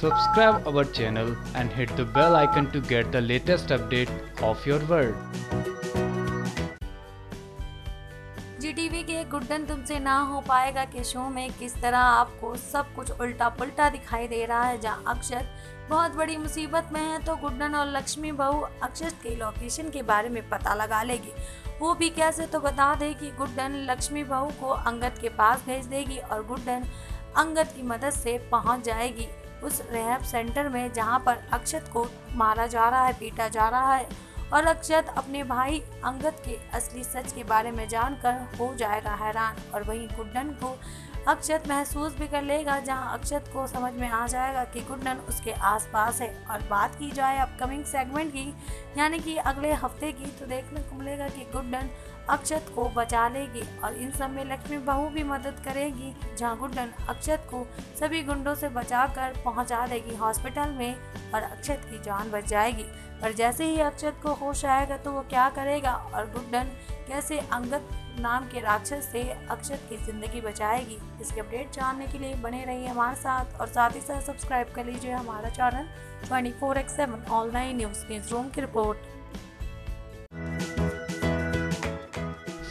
Subscribe our channel and hit the bell icon to get the latest update of your world. Zee TV के गुड्डन तुमसे ना हो पाएगा के शो में किस तरह आपको सब कुछ उल्टा पुल्टा दिखाई दे रहा है, जहाँ अक्षत बहुत बड़ी मुसीबत में है तो गुड्डन और लक्ष्मी बहू अक्षत के लोकेशन के बारे में पता लगा लेगी वो भी कैसे तो बता दे कि गुड्डन लक्ष्मी बहू को अंगद के पास भेज देगी और गुड्डन अंगद की मदद से पहुँच जाएगी उस रेहब सेंटर में जहाँ पर अक्षत को मारा जा रहा है, पीटा जा रहा है और अक्षत अपने भाई अंगद के असली सच के बारे में जानकर हो जाएगा हैरान और वहीं गुड्डन को अक्षत महसूस भी कर लेगा, जहाँ अक्षत को समझ में आ जाएगा कि गुड्डन उसके आसपास है और बात की जाए अपकमिंग सेगमेंट की, यानी कि अगले हफ़्ते की तो देखने को मिलेगा कि गुड्डन अक्षत को बचा लेगी और इन सब में लक्ष्मी बहू भी मदद करेगी, जहाँ गुड्डन अक्षत को सभी गुंडों से बचाकर पहुँचा देगी हॉस्पिटल में और अक्षत की जान बच जाएगी। पर जैसे ही अक्षत को होश आएगा तो वो क्या करेगा और गुड्डन कैसे अंगद नाम के राक्षस से अक्षत की ज़िंदगी बचाएगी? इसके अपडेट जानने के लिए बने रहिए हमारे साथ और साथ ही साथ सब्सक्राइब कर लीजिए हमारा channel twenty four x seven online news news room की report